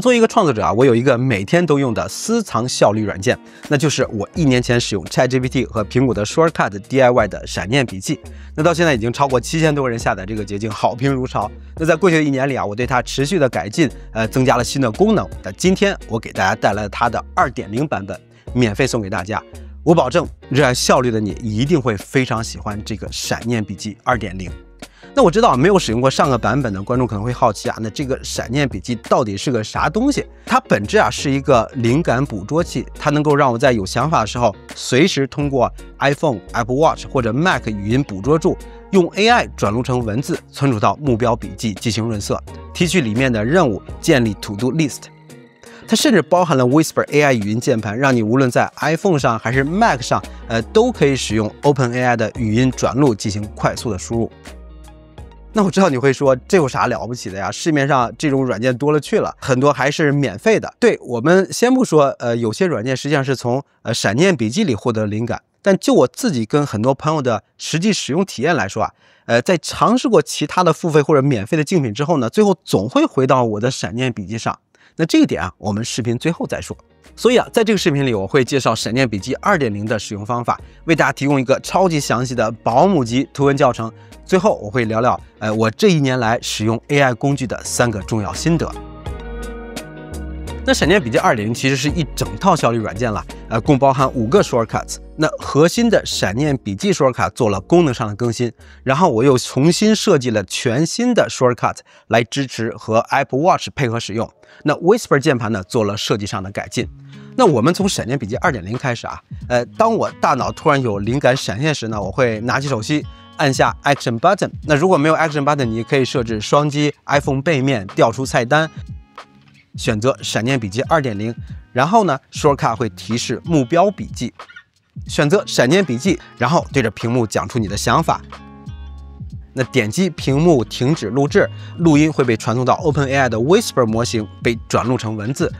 作为一个创作者啊，我有一个每天都用的私藏效率软件，那就是我一年前使用 ChatGPT 和苹果的 Shortcut DIY 的闪念笔记。那到现在已经超过七千多个人下载这个捷径，好评如潮。那在过去的一年里啊，我对它持续的改进，呃，增加了新的功能。那今天我给大家带来了它的二点零版本，免费送给大家。我保证，热爱效率的你一定会非常喜欢这个闪念笔记二点零。那我知道没有使用过上个版本的观众可能会好奇啊，那这个闪念笔记到底是个啥东西？它本质啊是一个灵感捕捉器，它能够让我在有想法的时候，随时通过 iPhone、Apple Watch 或者 Mac 语音捕捉住，用 AI 转录成文字，存储到目标笔记进行润色，提取里面的任务，建立 To Do List。它甚至包含了 Whisper AI 语音键盘，让你无论在 iPhone 上还是 Mac 上，呃，都可以使用 OpenAI 的语音转录进行快速的输入。那我知道你会说这有啥了不起的呀？市面上这种软件多了去了，很多还是免费的。对我们先不说，呃，有些软件实际上是从呃闪念笔记里获得灵感，但就我自己跟很多朋友的实际使用体验来说啊，呃，在尝试过其他的付费或者免费的竞品之后呢，最后总会回到我的闪念笔记上。那这一点啊，我们视频最后再说。所以啊，在这个视频里，我会介绍闪电笔记二点零的使用方法，为大家提供一个超级详细的保姆级图文教程。最后，我会聊聊，呃，我这一年来使用 AI 工具的三个重要心得。那闪念笔记二点零其实是一整套效率软件了，呃，共包含五个 shortcuts。那核心的闪念笔记 shortcut 做了功能上的更新，然后我又重新设计了全新的 shortcut 来支持和 Apple Watch 配合使用。那 Whisper 键盘呢做了设计上的改进。那我们从闪念笔记二点零开始啊，呃，当我大脑突然有灵感闪现时呢，我会拿起手机。按下 Action Button，那如果没有 Action Button，你可以设置双击 iPhone 背面调出菜单，选择闪念笔记2.0，然后呢，Shortcut 会提示目标笔记，选择闪念笔记，然后对着屏幕讲出你的想法。那点击屏幕停止录制，录音会被传送到 OpenAI 的 Whisper 模型，被转录成文字，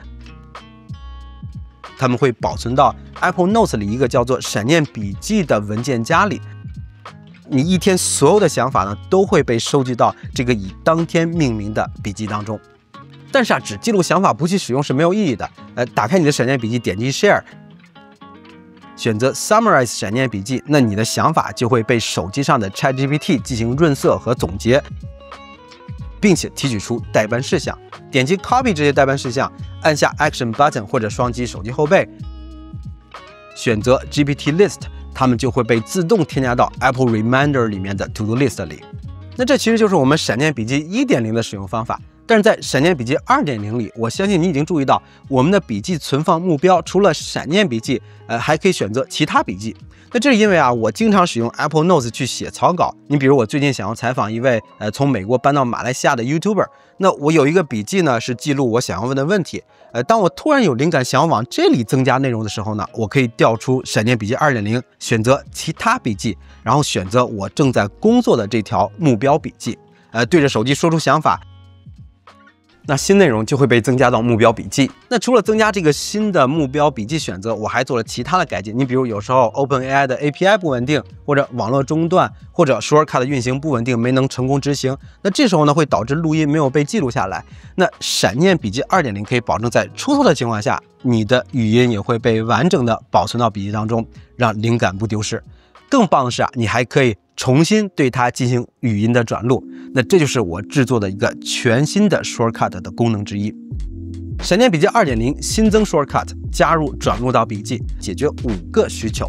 他们会保存到 Apple Notes 里一个叫做闪念笔记的文件夹里。你一天所有的想法呢，都会被收集到这个以当天命名的笔记当中。但是啊，只记录想法不去使用是没有意义的。呃，打开你的闪念笔记，点击 Share，选择 Summarize 闪念笔记，那你的想法就会被手机上的 ChatGPT 进行润色和总结，并且提取出待办事项。点击 Copy 这些待办事项，按下 Action Button 或者双击手机后背，选择 GPT List。它们就会被自动添加到 Apple Reminder 里面的 To Do List 里。那这其实就是我们闪念笔记1.0的使用方法。但是在闪念笔记2.0里，我相信你已经注意到，我们的笔记存放目标除了闪念笔记，呃，还可以选择其他笔记。那这是因为啊，我经常使用 Apple Notes 去写草稿。你比如我最近想要采访一位呃从美国搬到马来西亚的 YouTuber，那我有一个笔记呢，是记录我想要问的问题。呃，当我突然有灵感想往这里增加内容的时候呢，我可以调出闪电笔记二点零，选择其他笔记，然后选择我正在工作的这条目标笔记，呃，对着手机说出想法。那新内容就会被增加到目标笔记。那除了增加这个新的目标笔记选择，我还做了其他的改进。你比如有时候 OpenAI 的 API 不稳定，或者网络中断，或者 Shortcut 的运行不稳定，没能成功执行。那这时候呢，会导致录音没有被记录下来。那闪念笔记2.0可以保证在出错的情况下，你的语音也会被完整的保存到笔记当中，让灵感不丢失。更棒的是啊，你还可以。重新对它进行语音的转录，那这就是我制作的一个全新的 shortcut 的功能之一。闪电笔记二点零新增 shortcut，加入转录到笔记，解决五个需求。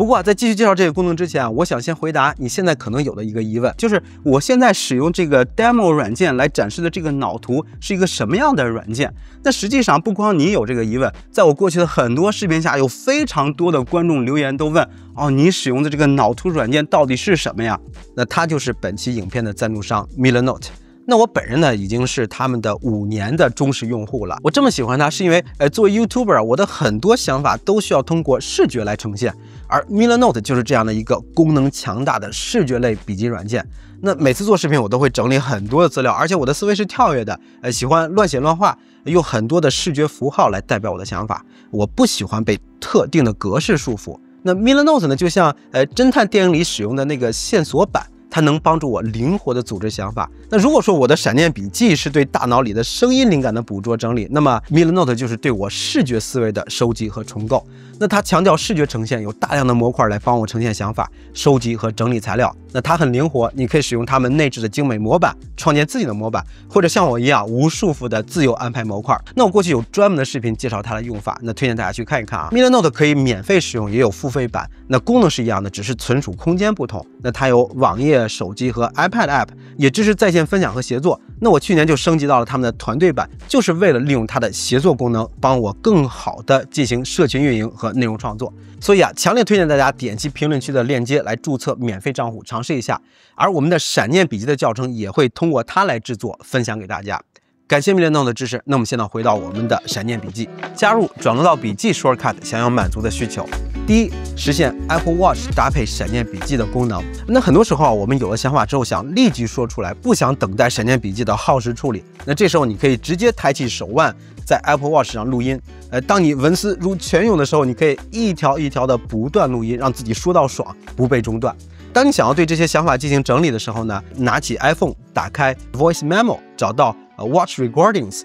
不过啊，在继续介绍这个功能之前啊，我想先回答你现在可能有的一个疑问，就是我现在使用这个 demo 软件来展示的这个脑图是一个什么样的软件？那实际上不光你有这个疑问，在我过去的很多视频下，有非常多的观众留言都问哦，你使用的这个脑图软件到底是什么呀？那它就是本期影片的赞助商 Milanote。那我本人呢，已经是他们的五年的忠实用户了。我这么喜欢它，是因为，呃，作为 YouTuber，我的很多想法都需要通过视觉来呈现，而 Milanote 就是这样的一个功能强大的视觉类笔记软件。那每次做视频，我都会整理很多的资料，而且我的思维是跳跃的，呃，喜欢乱写乱画，用很多的视觉符号来代表我的想法。我不喜欢被特定的格式束缚。那 Milanote 呢，就像呃侦探电影里使用的那个线索板。它能帮助我灵活的组织想法。那如果说我的闪念笔记是对大脑里的声音灵感的捕捉整理，那么 Milanote 就是对我视觉思维的收集和重构。那它强调视觉呈现，有大量的模块来帮我呈现想法、收集和整理材料。那它很灵活，你可以使用它们内置的精美模板，创建自己的模板，或者像我一样无束缚的自由安排模块。那我过去有专门的视频介绍它的用法，那推荐大家去看一看啊。Milanote 可以免费使用，也有付费版，那功能是一样的，只是存储空间不同。那它有网页、手机和 iPad App，也支持在线分享和协作。那我去年就升级到了他们的团队版，就是为了利用它的协作功能，帮我更好的进行社群运营和。内容创作，所以啊，强烈推荐大家点击评论区的链接来注册免费账户，尝试一下。而我们的闪念笔记的教程也会通过它来制作，分享给大家。感谢米联动的支持。那我们现在回到我们的闪念笔记，加入转录到笔记 shortcut，想要满足的需求。第一，实现 Apple Watch 搭配闪念笔记的功能。那很多时候啊，我们有了想法之后，想立即说出来，不想等待闪念笔记的耗时处理。那这时候你可以直接抬起手腕，在 Apple Watch 上录音。呃，当你文思如泉涌的时候，你可以一条一条的不断录音，让自己说到爽，不被中断。当你想要对这些想法进行整理的时候呢，拿起 iPhone，打开 Voice Memo，找到。Watch recordings，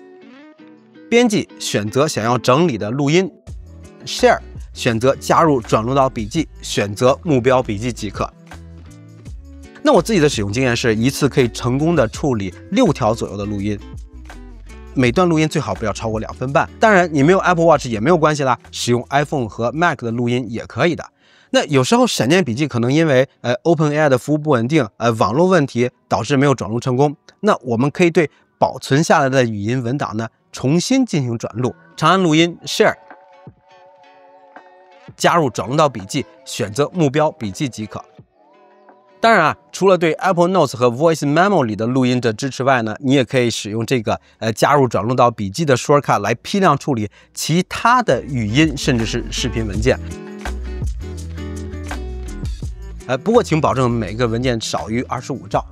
编辑选择想要整理的录音，Share 选择加入转录到笔记，选择目标笔记即可。那我自己的使用经验是一次可以成功的处理六条左右的录音，每段录音最好不要超过两分半。当然，你没有 Apple Watch 也没有关系啦，使用 iPhone 和 Mac 的录音也可以的。那有时候闪电笔记可能因为呃 OpenAI 的服务不稳定，呃网络问题导致没有转录成功。那我们可以对保存下来的语音文档呢，重新进行转录，长按录音 Share，加入转录到笔记，选择目标笔记即可。当然啊，除了对 Apple Notes 和 Voice Memo 里的录音的支持外呢，你也可以使用这个呃加入转录到笔记的 Shortcut 来批量处理其他的语音甚至是视频文件。呃，不过请保证每个文件少于二十五兆。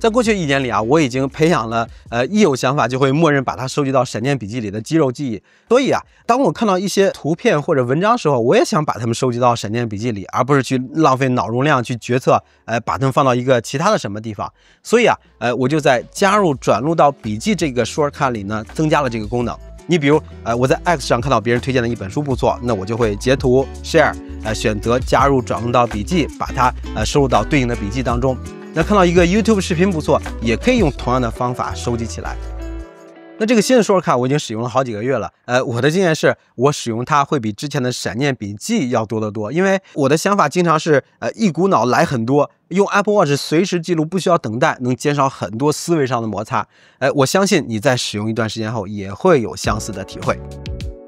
在过去一年里啊，我已经培养了呃，一有想法就会默认把它收集到闪电笔记里的肌肉记忆。所以啊，当我看到一些图片或者文章时候，我也想把它们收集到闪电笔记里，而不是去浪费脑容量去决策，呃，把它们放到一个其他的什么地方。所以啊，呃，我就在加入转录到笔记这个 shortcut 里呢，增加了这个功能。你比如，呃，我在 X 上看到别人推荐的一本书不错，那我就会截图 share，呃，选择加入转录到笔记，把它呃收入到对应的笔记当中。那看到一个 YouTube 视频不错，也可以用同样的方法收集起来。那这个新的 Shortcut 我已经使用了好几个月了，呃，我的经验是我使用它会比之前的闪念笔记要多得多，因为我的想法经常是呃一股脑来很多，用 Apple Watch 随时记录，不需要等待，能减少很多思维上的摩擦。哎，我相信你在使用一段时间后也会有相似的体会。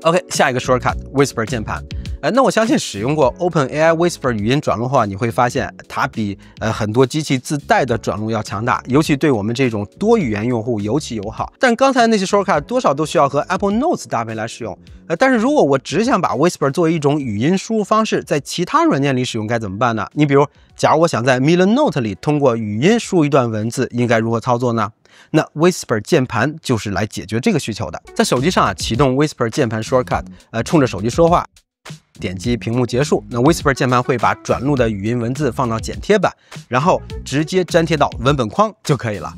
OK，下一个 Shortcut Whisper 键盘。呃，那我相信使用过 OpenAI Whisper 语音转录后啊，你会发现它比呃很多机器自带的转录要强大，尤其对我们这种多语言用户尤其友好。但刚才那些 shortcut 多少都需要和 Apple Notes 搭配来使用。呃，但是如果我只想把 Whisper 作为一种语音输入方式，在其他软件里使用该怎么办呢？你比如，假如我想在 Milanote 里通过语音输入一段文字，应该如何操作呢？那 Whisper 键盘就是来解决这个需求的。在手机上啊，启动 Whisper 键盘 shortcut，呃，冲着手机说话。点击屏幕结束，那 Whisper 键盘会把转录的语音文字放到剪贴板，然后直接粘贴到文本框就可以了。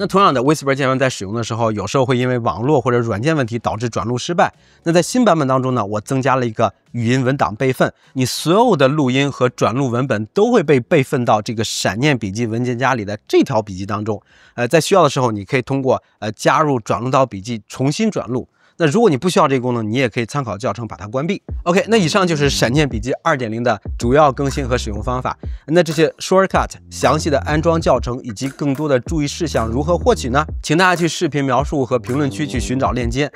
那同样的，Whisper 键盘在使用的时候，有时候会因为网络或者软件问题导致转录失败。那在新版本当中呢，我增加了一个语音文档备份，你所有的录音和转录文本都会被备份到这个闪念笔记文件夹里的这条笔记当中。呃，在需要的时候，你可以通过呃加入转录到笔记重新转录。那如果你不需要这个功能，你也可以参考教程把它关闭。OK，那以上就是闪念笔记二点零的主要更新和使用方法。那这些 shortcut 详细的安装教程以及更多的注意事项如何获取呢？请大家去视频描述和评论区去寻找链接。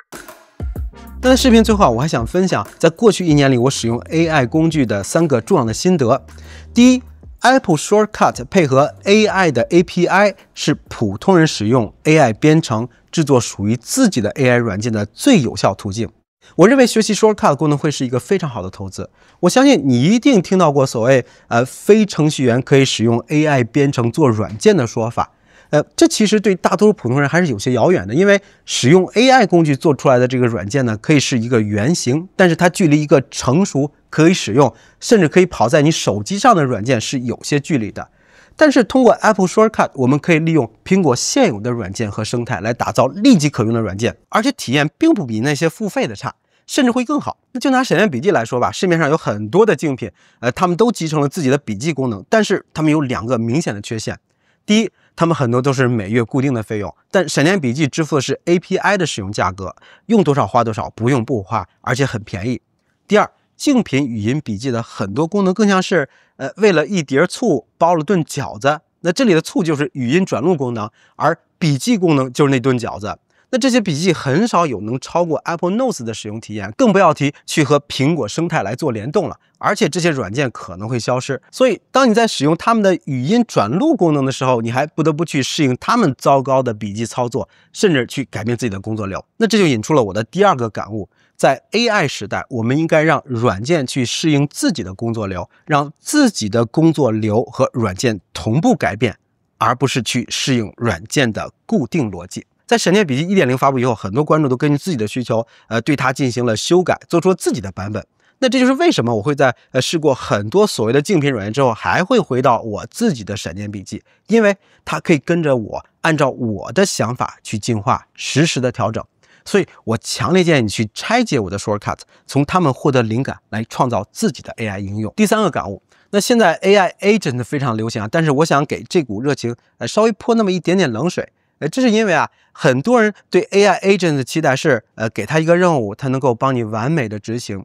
那在视频最后，我还想分享在过去一年里我使用 AI 工具的三个重要的心得。第一，Apple Shortcut 配合 AI 的 API 是普通人使用 AI 编程。制作属于自己的 AI 软件的最有效途径。我认为学习 Shortcut 功能会是一个非常好的投资。我相信你一定听到过所谓呃非程序员可以使用 AI 编程做软件的说法。呃，这其实对大多数普通人还是有些遥远的，因为使用 AI 工具做出来的这个软件呢，可以是一个原型，但是它距离一个成熟可以使用，甚至可以跑在你手机上的软件是有些距离的。但是通过 Apple Shortcut，我们可以利用苹果现有的软件和生态来打造立即可用的软件，而且体验并不比那些付费的差，甚至会更好。那就拿闪电笔记来说吧，市面上有很多的竞品，呃，他们都集成了自己的笔记功能，但是他们有两个明显的缺陷。第一，他们很多都是每月固定的费用，但闪电笔记支付的是 API 的使用价格，用多少花多少，不用不花，而且很便宜。第二，竞品语音笔记的很多功能更像是，呃，为了一碟醋包了顿饺子。那这里的醋就是语音转录功能，而笔记功能就是那顿饺子。那这些笔记很少有能超过 Apple Notes 的使用体验，更不要提去和苹果生态来做联动了。而且这些软件可能会消失，所以当你在使用他们的语音转录功能的时候，你还不得不去适应他们糟糕的笔记操作，甚至去改变自己的工作流。那这就引出了我的第二个感悟：在 AI 时代，我们应该让软件去适应自己的工作流，让自己的工作流和软件同步改变，而不是去适应软件的固定逻辑。在闪电笔记一点零发布以后，很多观众都根据自己的需求，呃，对它进行了修改，做出了自己的版本。那这就是为什么我会在呃试过很多所谓的竞品软件之后，还会回到我自己的闪电笔记，因为它可以跟着我，按照我的想法去进化，实时的调整。所以我强烈建议你去拆解我的 Shortcut，从他们获得灵感，来创造自己的 AI 应用。第三个感悟，那现在 AI agent 非常流行啊，但是我想给这股热情呃稍微泼那么一点点冷水。呃，这是因为啊，很多人对 AI agent 的期待是，呃，给他一个任务，他能够帮你完美的执行。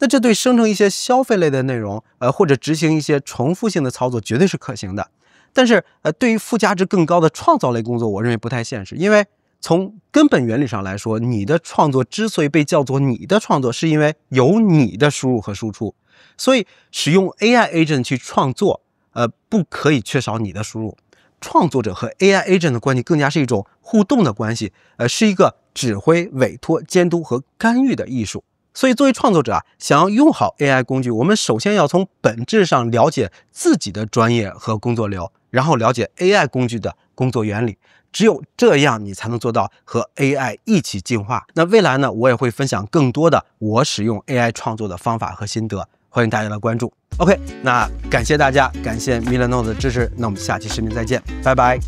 那这对生成一些消费类的内容，呃，或者执行一些重复性的操作，绝对是可行的。但是，呃，对于附加值更高的创造类工作，我认为不太现实。因为从根本原理上来说，你的创作之所以被叫做你的创作，是因为有你的输入和输出。所以，使用 AI agent 去创作，呃，不可以缺少你的输入。创作者和 AI agent 的关系更加是一种互动的关系，呃，是一个指挥、委托、监督和干预的艺术。所以，作为创作者啊，想要用好 AI 工具，我们首先要从本质上了解自己的专业和工作流，然后了解 AI 工具的工作原理。只有这样，你才能做到和 AI 一起进化。那未来呢，我也会分享更多的我使用 AI 创作的方法和心得，欢迎大家的关注。OK，那感谢大家，感谢 Milano 的支持，那我们下期视频再见，拜拜。